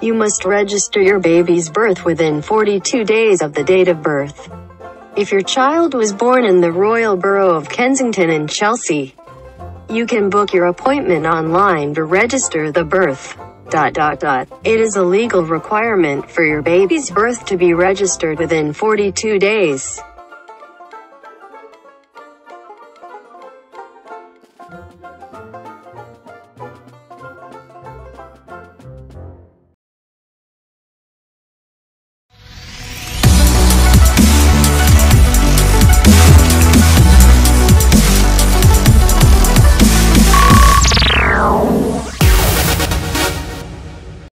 You must register your baby's birth within 42 days of the date of birth. If your child was born in the Royal Borough of Kensington and Chelsea, you can book your appointment online to register the birth. Dot, dot, dot. It is a legal requirement for your baby's birth to be registered within 42 days.